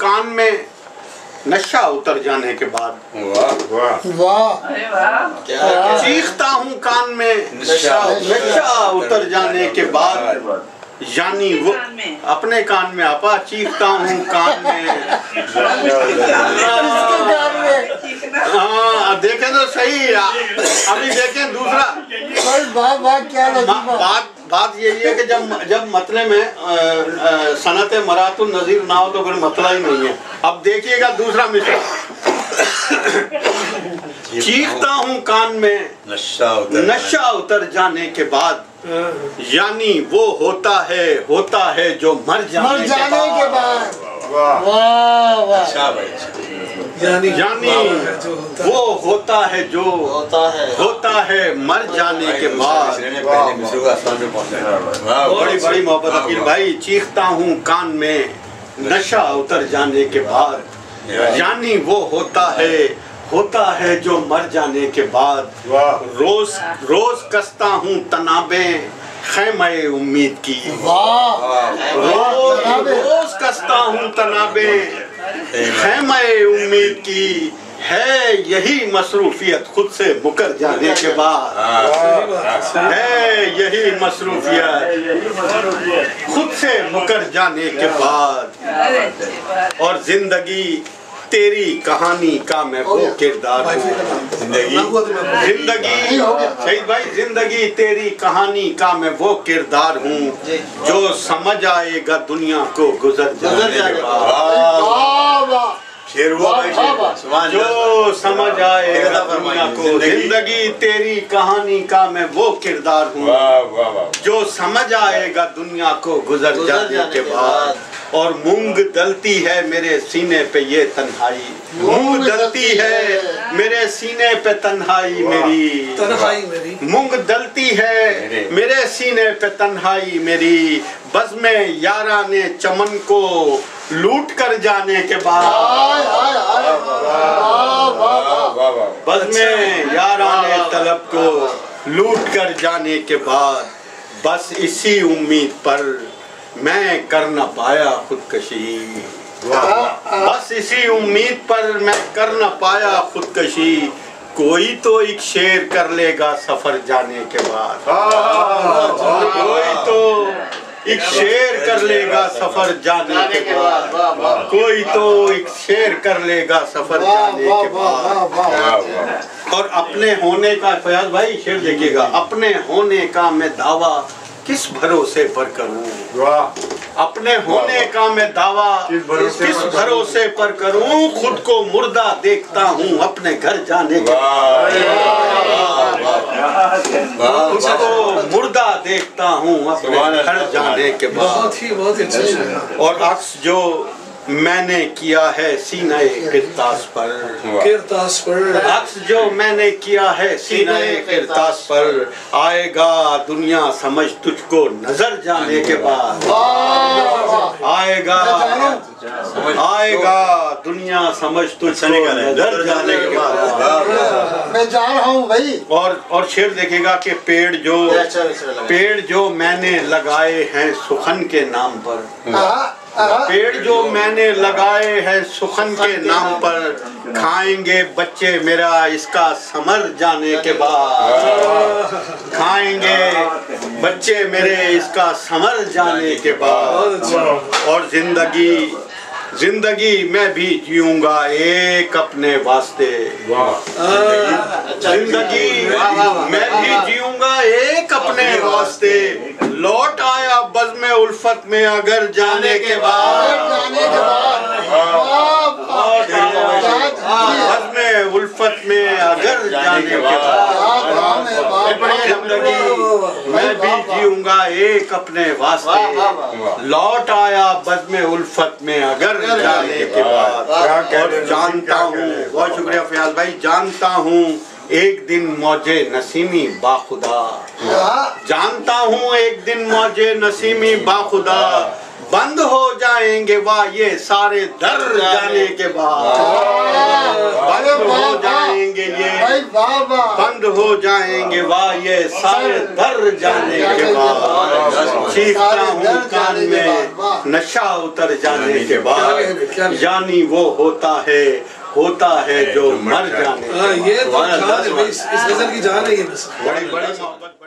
कान में नशा उतर जाने के बाद। वाह वाह। अरे वाह। क्या चीखता हूँ कान में नशा नशा उतर जाने के बाद। यानी वो अपने कान में आपा चीखता हूँ कान में। हाँ देखें तो सही अभी देखें दूसरा। भाई वाह वाह क्या बात बात यही है कि जब जब मतले में सनत मरातुल नजीर ना हो तो फिर मतला ही नहीं है। अब देखिएगा दूसरा मिशन। चीखता हूँ कान में। नशा उतर नशा उतर जाने के बाद यानी वो होता है होता है जो मर जाने, मर जाने के बाद। वाह। वाह वाह। अच्छा भाई अच्छा। यानी यानी वो होता है जो होता है। होता है मर जाने के बाद। पहुँचा वाह बड़ी बड़ी मोहब्बत अकील भाई चीखता हूँ कान में नशा उतर जाने के बाद। यानी वो होता है होता है जो मर जाने के बाद। रोज रोज कसता हूँ तनाबे खैमे उम्मीद की। वाह। रोज कसता हूँ तनाबे। है मैं उम्मीद की है यही मसरूफियत खुद से मुकर जाने के बाद। है यही मसरूफियत खुद से मुकर जाने के बाद। और ज़िंदगी तेरी कहानी का मैं वो किरदार हूँ। ज़िंदगी। ज़िंदगी। शहीद भाई ज़िंदगी तेरी कहानी का मैं वो किरदार हूँ जो। समझ आएगा दुनिया को गुजर सुभान जो समझ आएगा दुनिया को। ज़िंदगी। तेरी कहानी का मैं वो किरदार हूँ जो समझ आएगा दुनिया को गुजर जाने के बाद। और मूंग दलती है मेरे सीने पे ये तन्हाई मूंग दलती है मेरे सीने पे तन्हाई मेरी तनहाई मेरी मूंग दलती है मेरे। सीने पे तन्हाई मेरी बस में यारा ने चमन को लूट कर जाने के बाद बस में यारा ने तलब को लूट कर जाने के बाद बस इसी उम्मीद पर मैं कर न पाया खुदकशी। बस इसी उम्मीद पर मैं कर न पाया खुदकशी। कोई तो एक शेर कर लेगा सफ़र जाने के बाद। कोई तो एक शेर कर लेगा सफ़र जाने के बाद। कोई तो एक शेर कर लेगा सफ़र जाने के बाद। और अपने होने का फयाज भाई शेर देखिएगा अपने होने का मैं दावा किस भरोसे पर करूँ वाह अपने होने का मैं दावा किस भरोसे किस पर भरोसे पर करूँ खुद को मुर्दा देखता हूँ अपने घर जाने के वाह खुद को मुर्दा देखता हूँ अपने घर जाने के बाद बहुत ही बहुत ही अच्छा और अक्स जो मैंने किया है सीने किरतास पर। किरतास पर। अक्स जो मैंने किया है सीने किरतास पर आएगा दुनिया समझ तुझको नज़र जाने के बाद। आएगा आएगा दुनिया समझ तुझको नज़र जाने के बाद। मैं जा रहा हूँ भाई। और और शेर देखेगा कि पेड़ जो पेड़ जो मैंने लगाए हैं सुखन के नाम पर। हाँ, हाँ। पेड़ जो मैंने लगाए हैं सुखन के नाम पर खाएँगे बच्चे मेरा इसका समर जाने के बाद। खाएँगे बच्चे मेरे इसका समर जाने के बाद। अच्छा। और ज़िंदगी ज़िंदगी मैं भी जीऊँगा एक अपने वास्ते। ज़िंदगी मैं भी जीऊँगा एक अपने वास्ते। लौट आया बज में उल्फत में अगर जाने के बाद। जाने के बाद। वाह, लौट आया बज में उल्फत में अगर जाने के बाद। ज़िंदगी मैं भी जीऊँगा एक अपने वास्ते। लौट आया बज में उल्फत में अगर जाने के बाद। और जानता हूँ बहुत शुक्रिया फयाज भाई जानता हूँ एक दिन मौजे नसीमी बाखुदा। जानता हूँ एक दिन मौजे नसीमी बाखुदा। बंद हो जाएँगे वाह ये सारे दर जाने के बाद। बंद। हो जाएँगे भाई वाह वाह। बंद हो जाएँगे वाह ये सारे दर जाने के बाद। चीखता हूँ कान में नशा उतर जाने के बाद? यानी वो होता है होता है जो मर जाने हाँ, ये तो है इस गज़ल की जान है ये बस। बड़ी बड़ी मोहब्बत